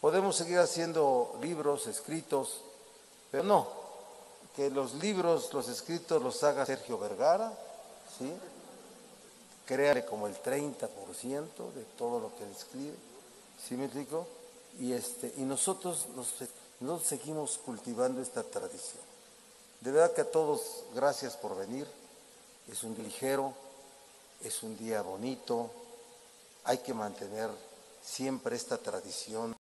Podemos seguir haciendo libros, escritos, pero no, que los libros, los escritos los haga Sergio Vergara, ¿sí? Créale como el 30% de todo lo que él escribe, ¿sí me explico? Y, este, y nosotros, nosotros seguimos cultivando esta tradición. De verdad que a todos, gracias por venir. Es un ligero, es un día bonito, hay que mantener siempre esta tradición.